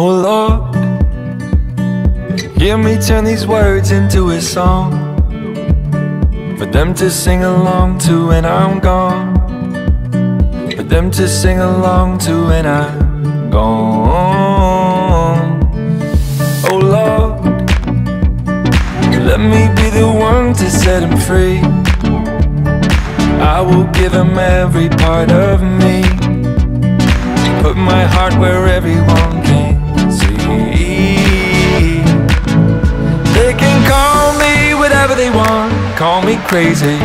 Oh Lord, hear me turn these words into a song for them to sing along to when I'm gone. For them to sing along to when I'm gone. Oh Lord, let me be the one to set him free. I will give him every part of me. Put my heart where everyone crazy.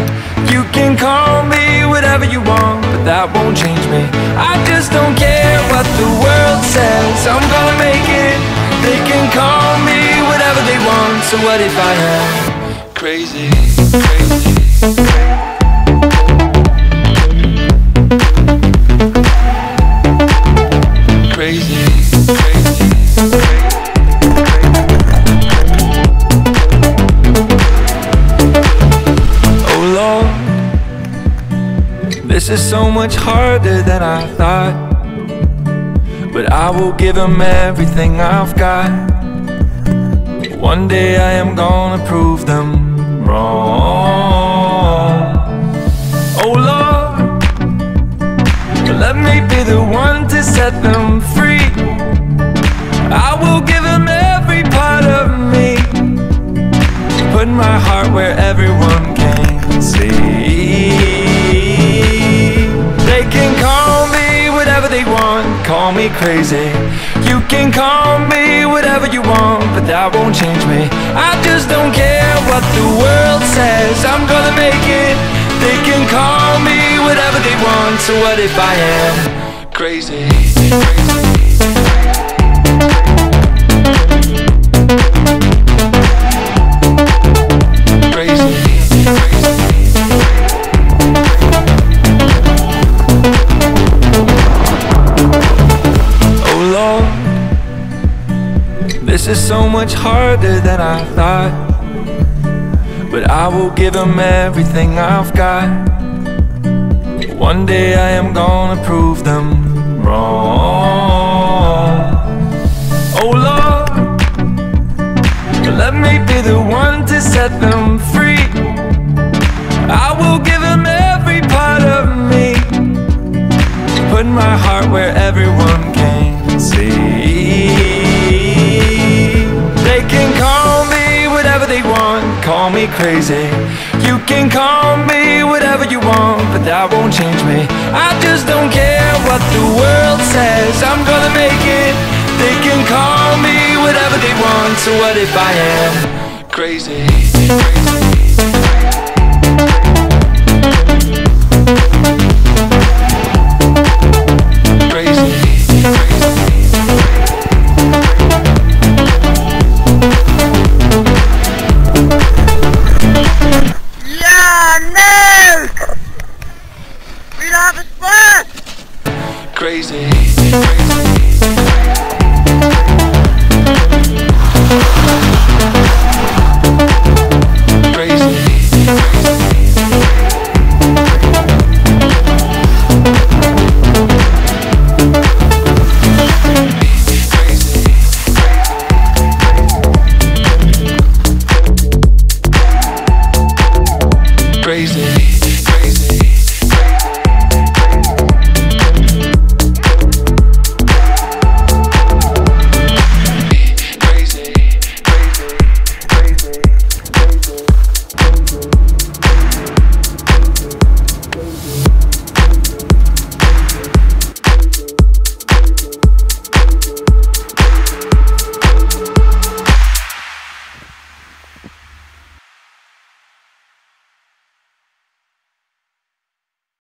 You can call me whatever you want, but that won't change me. I just don't care what the world says, I'm gonna make it. They can call me whatever they want, so what if I am crazy, crazy? crazy, Lord, this is so much harder than I thought. But I will give him everything I've got. One day I am gonna prove them wrong. Oh Lord, let me be the one to set them free. I will give they want, call me crazy. You can call me whatever you want, but that won't change me. I just don't care what the world says, I'm gonna make it. They can call me whatever they want, so what if I am crazy? Crazy. This is so much harder than I thought. But I will give them everything I've got. One day I am gonna prove them wrong. Oh Lord, let me be the one to set them crazy. You can call me whatever you want, but that won't change me. I just don't care what the world says, I'm gonna make it. They can call me whatever they want, so what if I am crazy?